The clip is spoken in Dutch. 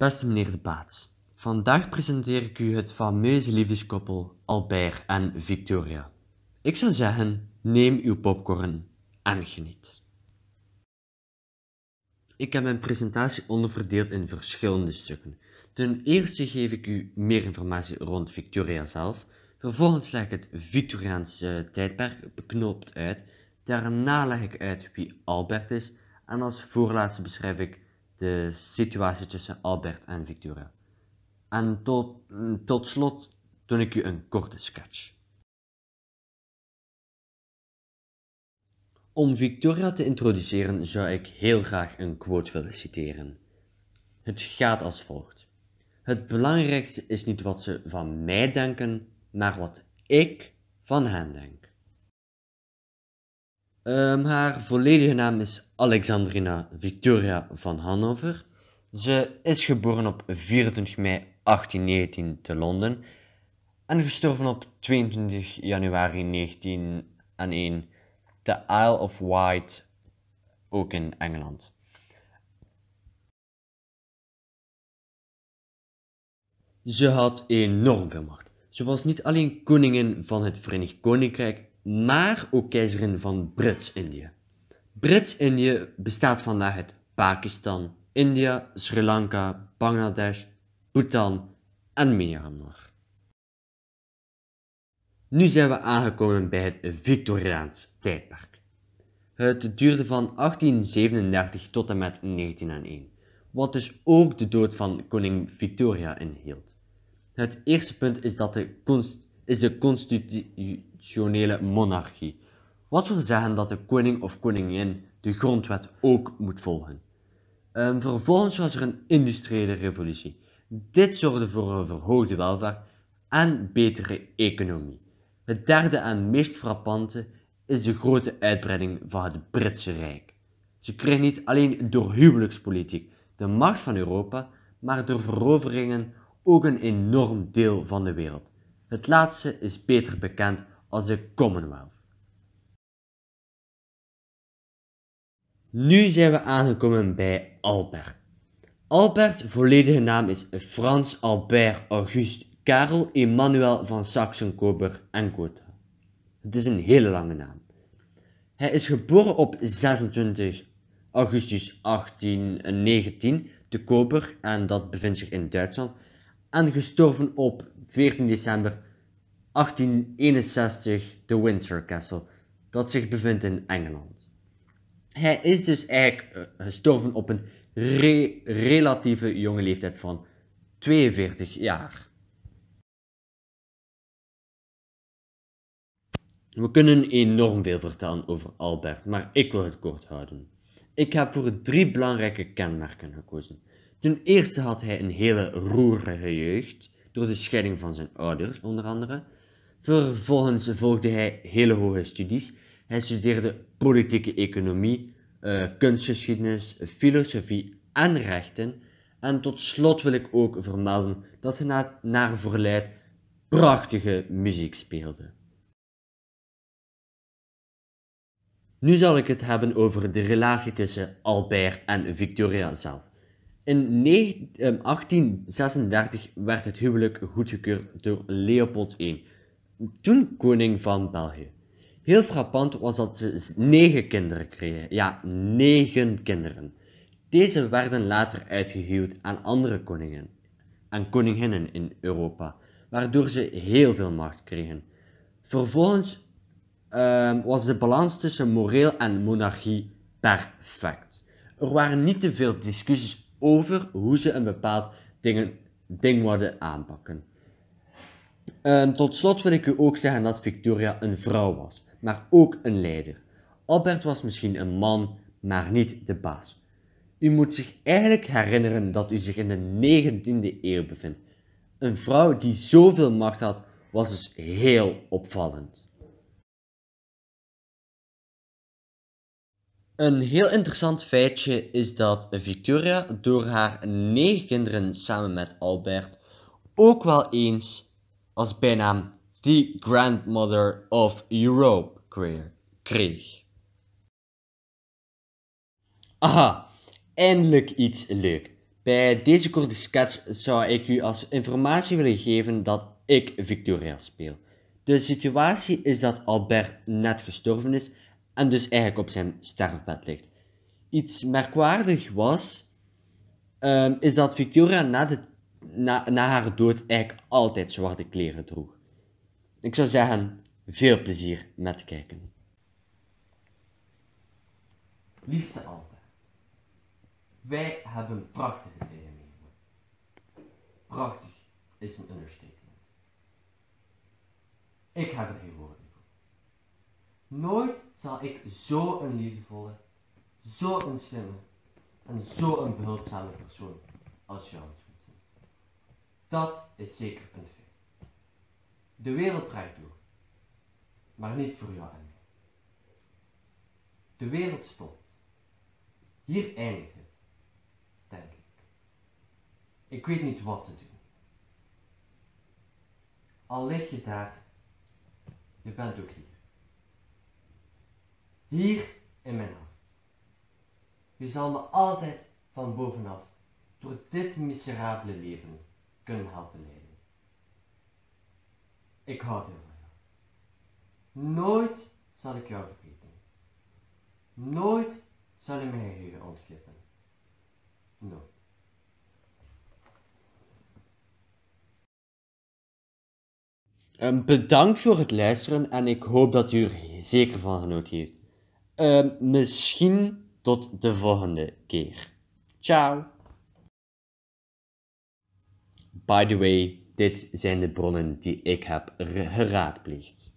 Beste meneer De Baats, vandaag presenteer ik u het fameuze liefdeskoppel Albert en Victoria. Ik zou zeggen, neem uw popcorn en geniet. Ik heb mijn presentatie onderverdeeld in verschillende stukken. Ten eerste geef ik u meer informatie rond Victoria zelf. Vervolgens leg ik het Victoriaanse tijdperk beknoopt uit. Daarna leg ik uit wie Albert is. En als voorlaatste beschrijf ik de situatie tussen Albert en Victoria. En tot, tot slot doe ik u een korte sketch. Om Victoria te introduceren zou ik heel graag een quote willen citeren. Het gaat als volgt. Het belangrijkste is niet wat ze van mij denken, maar wat ik van hen denk. Um, haar volledige naam is Alexandrina Victoria van Hannover. Ze is geboren op 24 mei 1819 te Londen en gestorven op 22 januari 1901 te Isle of Wight, ook in Engeland. Ze had enorm veel macht. Ze was niet alleen koningin van het Verenigd Koninkrijk, maar ook keizerin van Brits-Indië. Brits-Indië bestaat vandaag uit Pakistan, India, Sri Lanka, Bangladesh, Bhutan en Myanmar. Nu zijn we aangekomen bij het Victoriaans tijdperk. Het duurde van 1837 tot en met 1901, wat dus ook de dood van koning Victoria inhield. Het eerste punt is, dat de, is de constitutionele monarchie, wat wil zeggen dat de koning of koningin de grondwet ook moet volgen. Um, vervolgens was er een industriële revolutie. Dit zorgde voor een verhoogde welvaart en betere economie. Het derde en meest frappante is de grote uitbreiding van het Britse Rijk. Ze kregen niet alleen door huwelijkspolitiek de macht van Europa, maar door veroveringen ook een enorm deel van de wereld. Het laatste is beter bekend als de Commonwealth. Nu zijn we aangekomen bij Albert. Albert's volledige naam is Frans Albert Auguste Karel Emmanuel van Saxen-Coburg en Gotha. Het is een hele lange naam. Hij is geboren op 26 augustus 1819 te Coburg en dat bevindt zich in Duitsland en gestorven op 14 december 1861 te Windsor Castle, dat zich bevindt in Engeland. Hij is dus eigenlijk eh, gestorven op een relatieve jonge leeftijd van 42 jaar. We kunnen enorm veel vertellen over Albert, maar ik wil het kort houden. Ik heb voor drie belangrijke kenmerken gekozen. Ten eerste had hij een hele roerige jeugd, door de scheiding van zijn ouders onder andere. Vervolgens volgde hij hele hoge studies. Hij studeerde politieke economie, uh, kunstgeschiedenis, filosofie en rechten. En tot slot wil ik ook vermelden dat hij na, naar verleid prachtige muziek speelde. Nu zal ik het hebben over de relatie tussen Albert en Victoria zelf. In 1836 ehm, werd het huwelijk goedgekeurd door Leopold I, toen koning van België. Heel frappant was dat ze negen kinderen kregen. Ja, negen kinderen. Deze werden later uitgehuwd aan andere koningen en koninginnen in Europa, waardoor ze heel veel macht kregen. Vervolgens uh, was de balans tussen moreel en monarchie perfect. Er waren niet te veel discussies over hoe ze een bepaald ding, worden aanpakken. Um, tot slot wil ik u ook zeggen dat Victoria een vrouw was, maar ook een leider. Albert was misschien een man, maar niet de baas. U moet zich eigenlijk herinneren dat u zich in de 19e eeuw bevindt. Een vrouw die zoveel macht had, was dus heel opvallend. Een heel interessant feitje is dat Victoria door haar negen kinderen samen met Albert ook wel eens als bijnaam The Grandmother of Europe kreeg. Aha, eindelijk iets leuk. Bij deze korte sketch zou ik u als informatie willen geven dat ik Victoria speel. De situatie is dat Albert net gestorven is en dus eigenlijk op zijn sterfbed ligt. Iets merkwaardig was, um, is dat Victoria na, de, na, haar dood eigenlijk altijd zwarte kleren droeg. Ik zou zeggen, veel plezier met kijken. Liefste Albert, wij hebben prachtige tijden meegemaakt. Prachtig is een understatement. Ik heb er geen woorden voor. Nooit zal ik zo een liefdevolle, zo een slimme en zo een behulpzame persoon als jou. Dat is zeker een feit. De wereld draait door, maar niet voor jou en mij. De wereld stopt. Hier eindigt het, denk ik. Ik weet niet wat te doen. Al lig je daar, je bent ook hier. Hier in mijn hart. Je zal me altijd van bovenaf door dit miserabele leven kunnen helpen leiden. Ik hou veel van jou. Nooit zal ik jou vergeten. Nooit zal je mij geheugen ontglippen. Nooit. Um, bedankt voor het luisteren en ik hoop dat u er zeker van genoten heeft. Um, misschien tot de volgende keer. Ciao. By the way, dit zijn de bronnen die ik heb geraadpleegd.